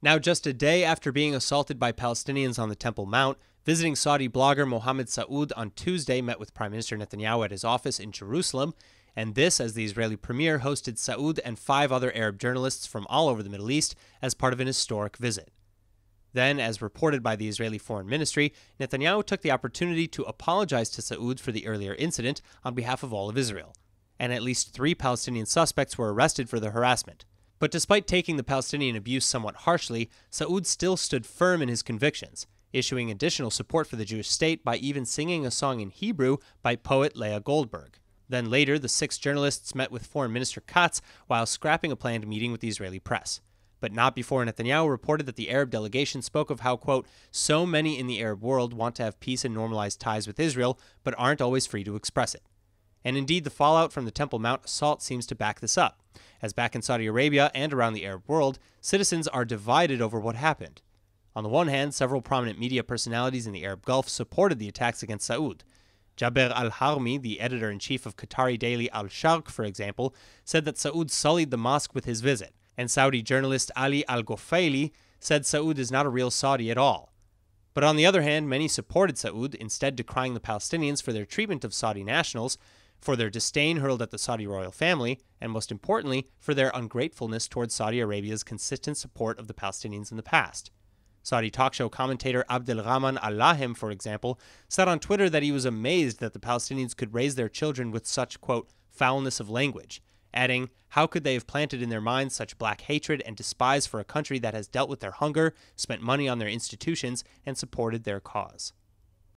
Now, just a day after being assaulted by Palestinians on the Temple Mount, visiting Saudi blogger Mohammed Saud on Tuesday met with Prime Minister Netanyahu at his office in Jerusalem. And this, as the Israeli premier hosted Saud and five other Arab journalists from all over the Middle East as part of an historic visit. Then, as reported by the Israeli Foreign Ministry, Netanyahu took the opportunity to apologize to Saud for the earlier incident on behalf of all of Israel. And at least three Palestinian suspects were arrested for the harassment. But despite taking the Palestinian abuse somewhat harshly, Saud still stood firm in his convictions, issuing additional support for the Jewish state by even singing a song in Hebrew by poet Leah Goldberg. Then later, the six journalists met with Foreign Minister Katz while scrapping a planned meeting with the Israeli press but not before Netanyahu reported that the Arab delegation spoke of how, quote, so many in the Arab world want to have peace and normalized ties with Israel, but aren't always free to express it. And indeed, the fallout from the Temple Mount assault seems to back this up, as back in Saudi Arabia and around the Arab world, citizens are divided over what happened. On the one hand, several prominent media personalities in the Arab Gulf supported the attacks against Saud. Jaber al Harmi, the editor in chief of Qatari daily Al Sharq, for example, said that Saud sullied the mosque with his visit and Saudi journalist Ali Al Ghofaili said Saud is not a real Saudi at all. But on the other hand, many supported Saud, instead decrying the Palestinians for their treatment of Saudi nationals, for their disdain hurled at the Saudi royal family, and most importantly, for their ungratefulness towards Saudi Arabia's consistent support of the Palestinians in the past. Saudi talk show commentator Abdelrahman Al-Lahim, for example, said on Twitter that he was amazed that the Palestinians could raise their children with such, quote, foulness of language, adding, How could they have planted in their minds such black hatred and despise for a country that has dealt with their hunger, spent money on their institutions, and supported their cause?